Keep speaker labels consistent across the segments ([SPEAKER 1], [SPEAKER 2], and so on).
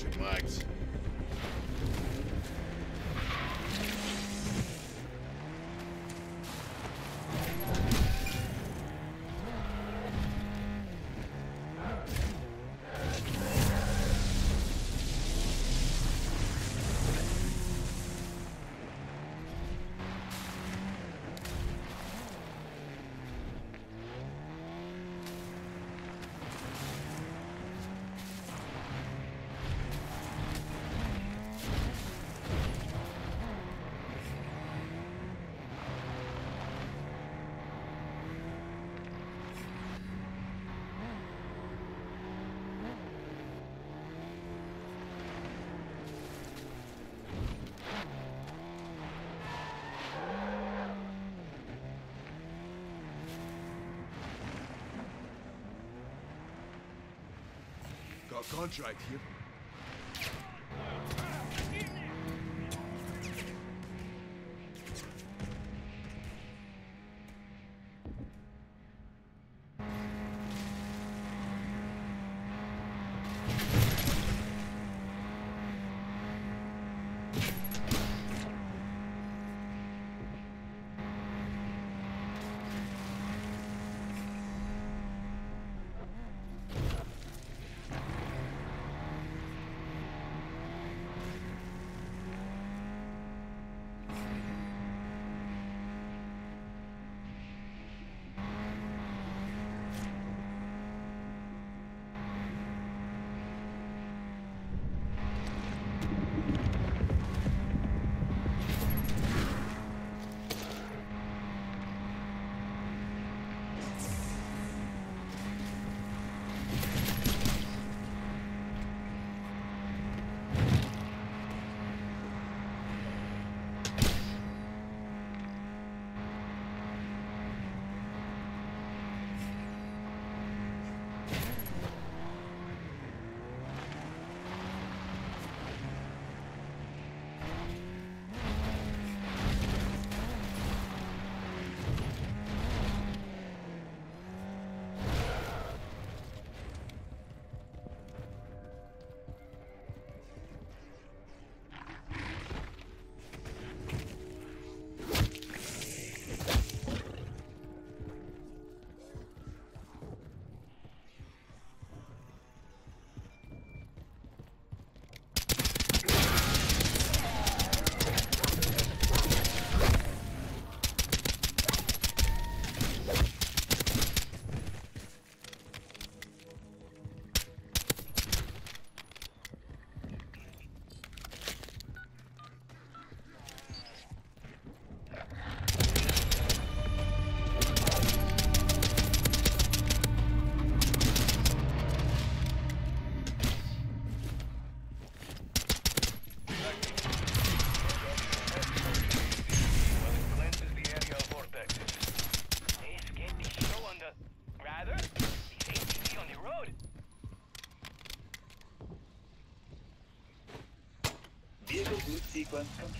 [SPEAKER 1] Switching
[SPEAKER 2] legs. A contract here.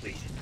[SPEAKER 3] Sequence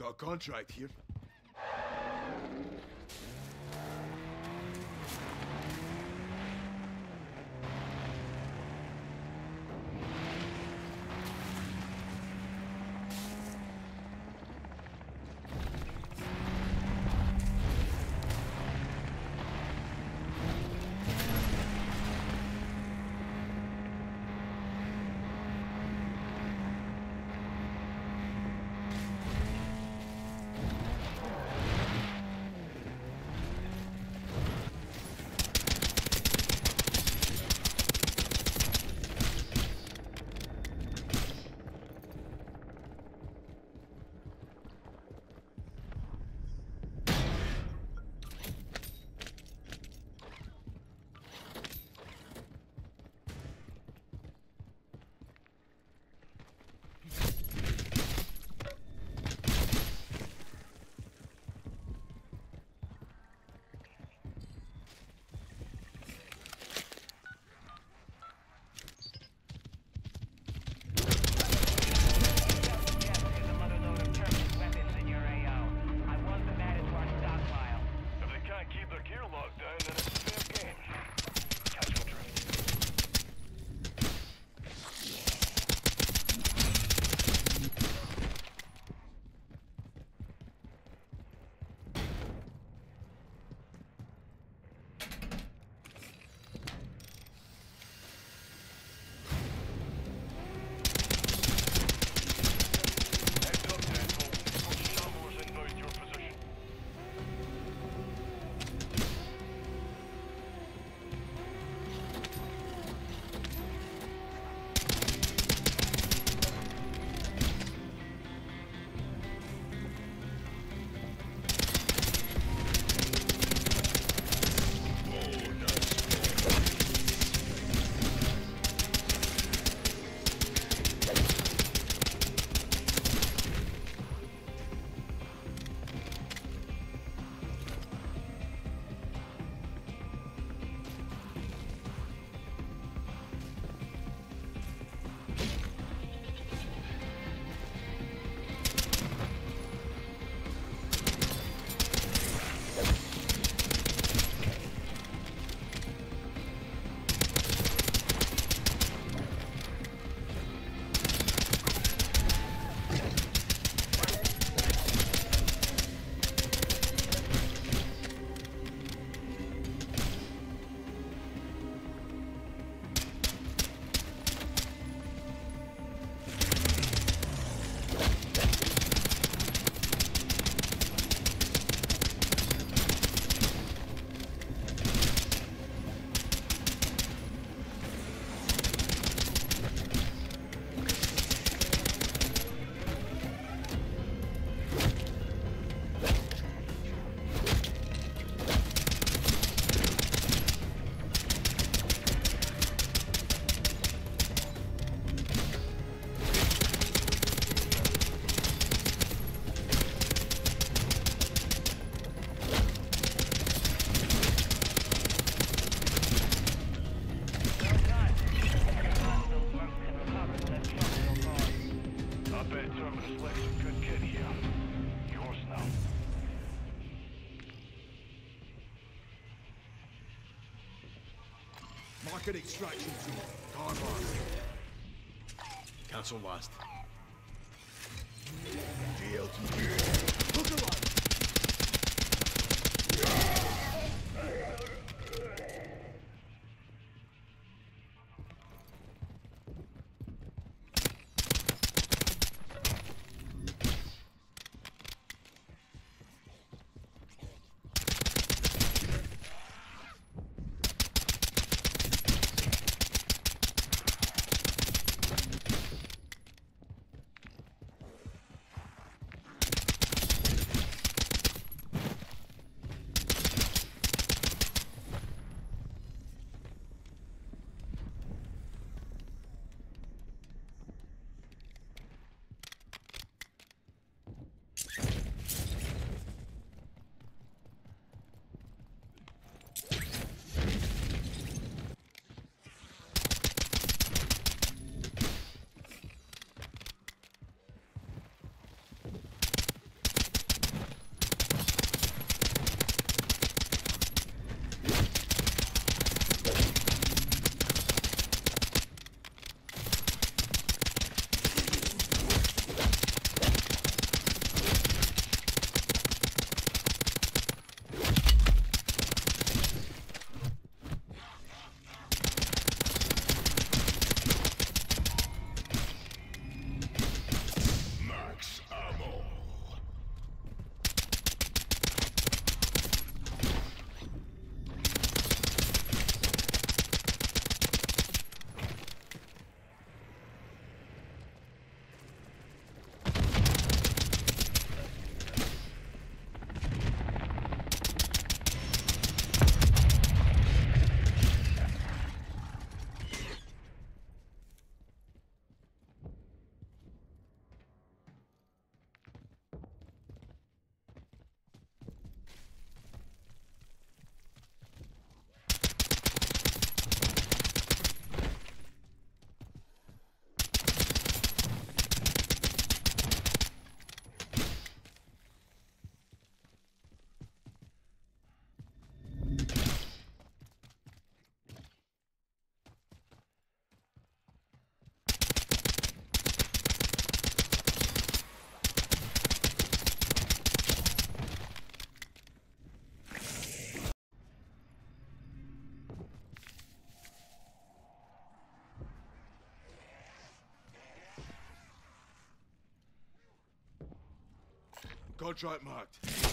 [SPEAKER 4] Got contract here. Market extraction tool. Gone wrong. Cancel last. DLT. Look alive. Contract marked.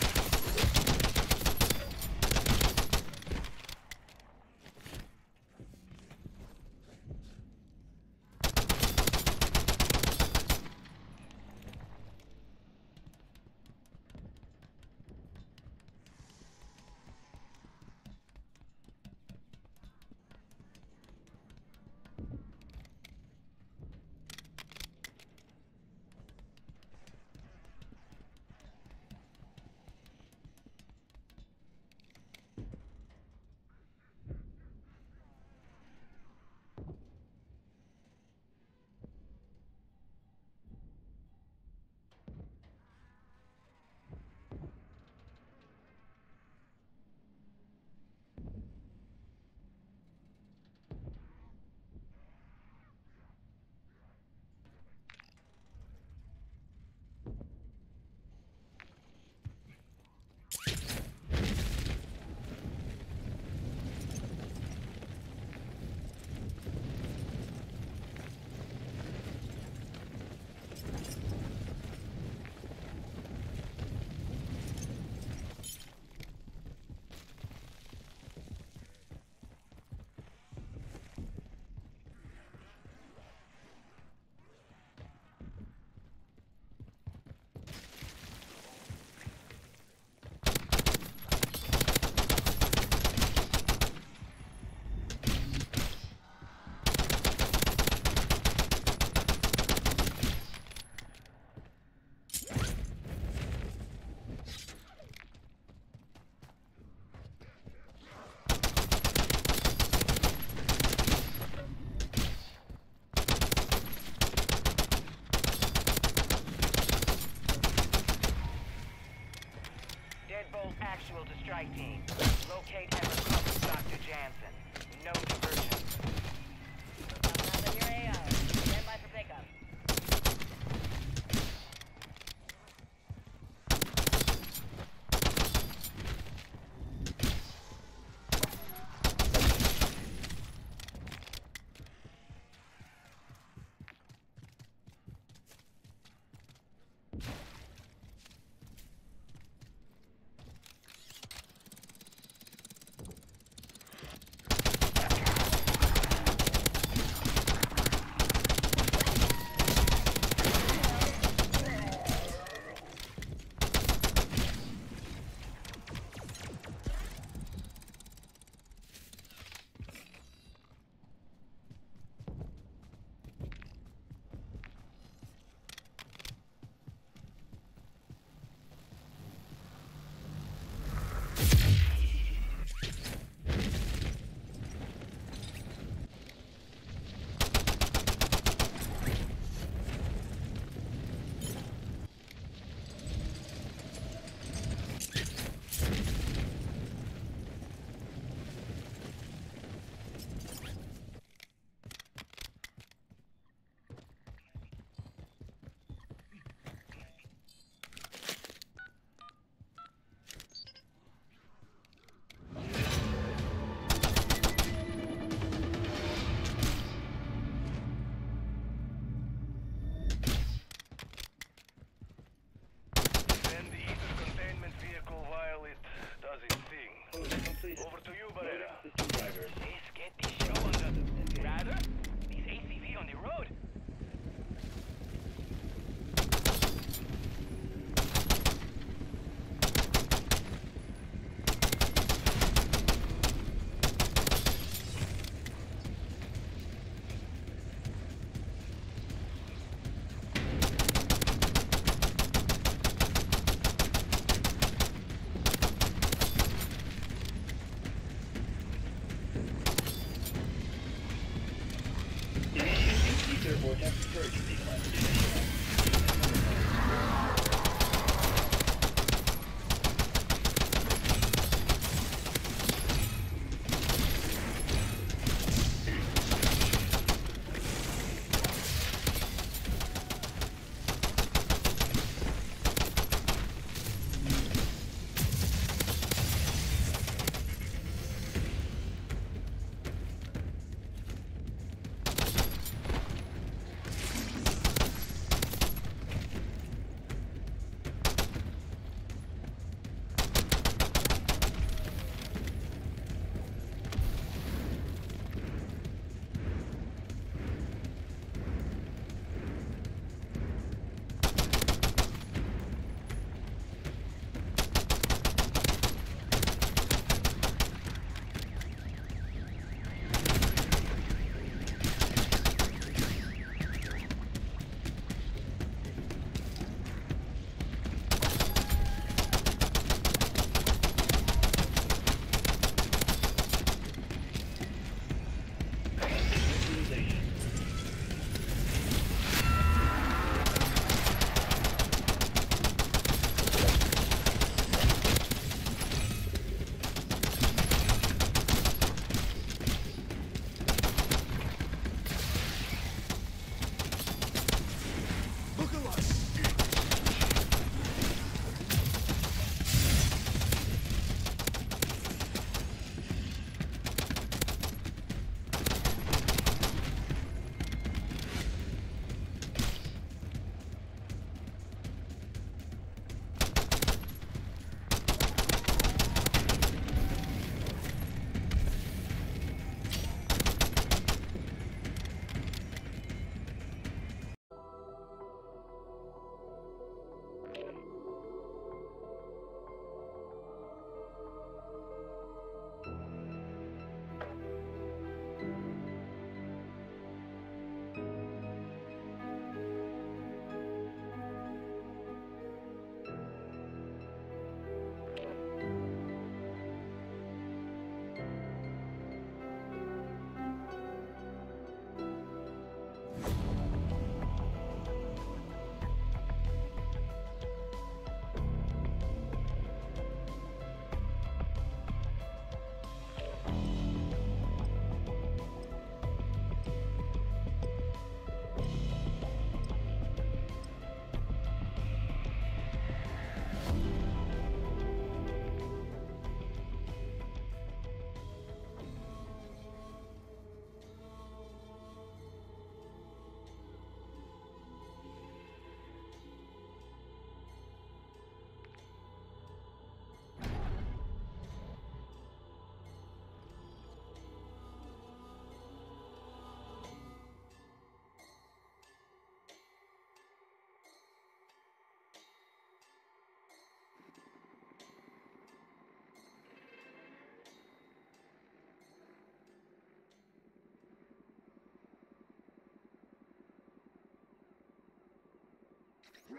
[SPEAKER 2] This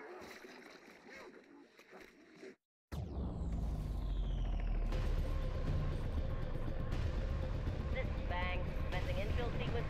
[SPEAKER 2] is Bang. Commencing infil sequence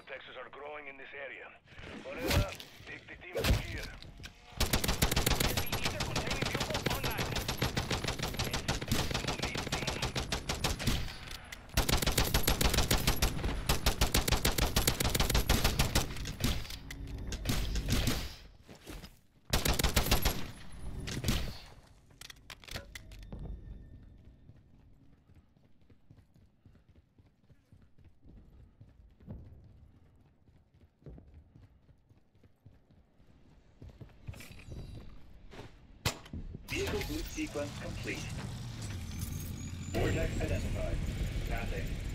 [SPEAKER 5] vortexes are growing in this area. Whatever, take the team from here.
[SPEAKER 3] Sequence complete. Vortex identified. Passing.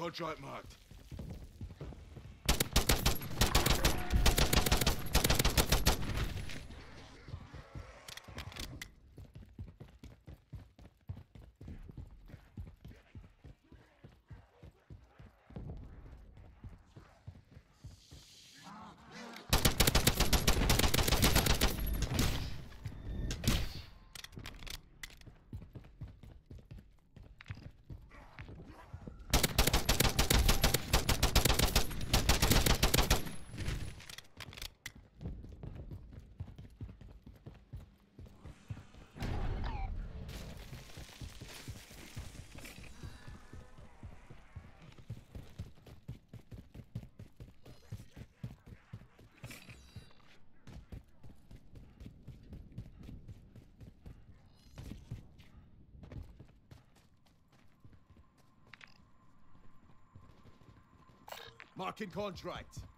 [SPEAKER 3] Contract marked. Marking contract.